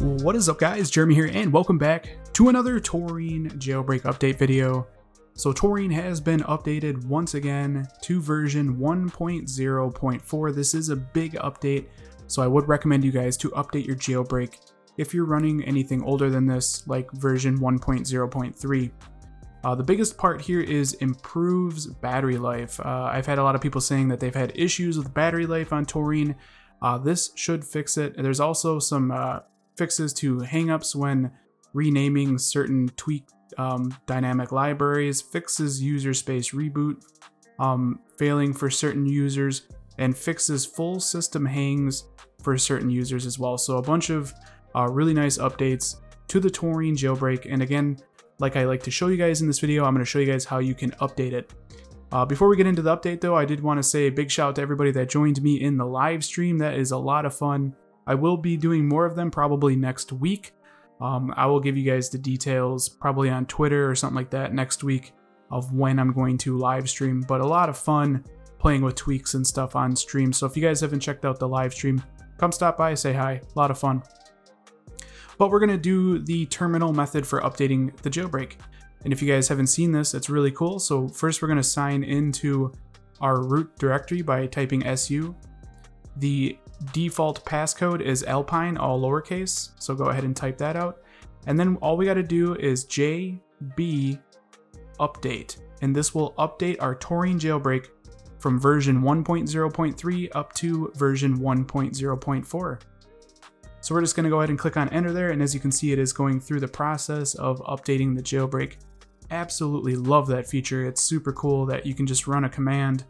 What is up guys, Jeremy here and welcome back to another Taurine jailbreak update video. So Taurine has been updated once again to version 1.0.4. This is a big update, so I would recommend you guys to update your jailbreak if you're running anything older than this, like version 1.0.3. Uh, the biggest part here is improves battery life. Uh, I've had a lot of people saying that they've had issues with battery life on Taurine. Uh, this should fix it. There's also some uh, fixes to hangups when renaming certain tweak um, dynamic libraries, fixes user space reboot, um, failing for certain users, and fixes full system hangs for certain users as well. So a bunch of uh, really nice updates to the Taurine jailbreak. And again, like I like to show you guys in this video, I'm going to show you guys how you can update it. Uh, before we get into the update though, I did want to say a big shout out to everybody that joined me in the live stream. That is a lot of fun. I will be doing more of them probably next week. Um, I will give you guys the details probably on Twitter or something like that next week of when I'm going to live stream. But a lot of fun playing with tweaks and stuff on stream. So if you guys haven't checked out the live stream, come stop by, say hi. A lot of fun. But we're going to do the terminal method for updating the jailbreak. And if you guys haven't seen this, it's really cool. So first we're going to sign into our root directory by typing su. The default passcode is Alpine, all lowercase. So go ahead and type that out. And then all we got to do is JB update. And this will update our Taurine jailbreak from version 1.0.3 up to version 1.0.4. So we're just going to go ahead and click on enter there. And as you can see, it is going through the process of updating the jailbreak. Absolutely love that feature. It's super cool that you can just run a command,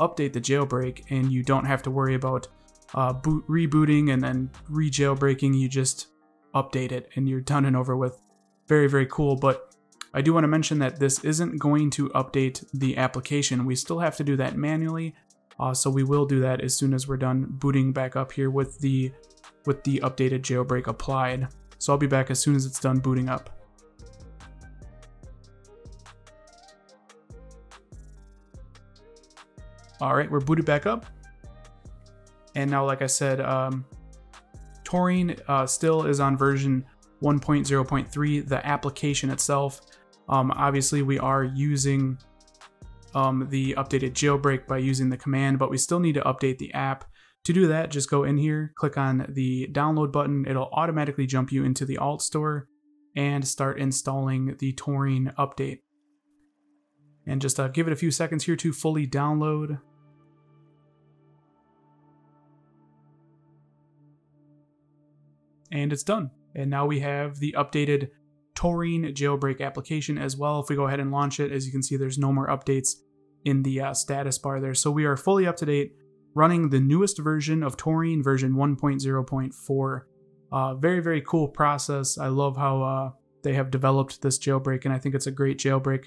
update the jailbreak, and you don't have to worry about uh, boot, rebooting and then re-jailbreaking. You just update it and you're done and over with. Very, very cool. But I do want to mention that this isn't going to update the application. We still have to do that manually. Uh, so we will do that as soon as we're done booting back up here with the with the updated jailbreak applied. So I'll be back as soon as it's done booting up. All right, we're booted back up. And now, like I said, um, Taurine uh, still is on version 1.0.3, the application itself. Um, obviously, we are using um, the updated jailbreak by using the command, but we still need to update the app. To do that, just go in here, click on the download button. It'll automatically jump you into the AltStore and start installing the Taurine update. And just uh, give it a few seconds here to fully download. And it's done. And now we have the updated Taurine jailbreak application as well. If we go ahead and launch it, as you can see, there's no more updates in the uh, status bar there. So we are fully up to date running the newest version of Taurine, version 1.0.4. Uh, very, very cool process. I love how uh, they have developed this jailbreak, and I think it's a great jailbreak.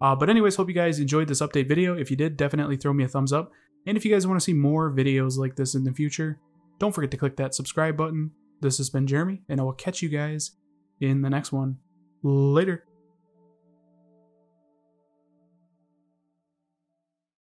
Uh, but anyways, hope you guys enjoyed this update video. If you did, definitely throw me a thumbs up. And if you guys want to see more videos like this in the future, don't forget to click that subscribe button. This has been Jeremy, and I will catch you guys in the next one. Later.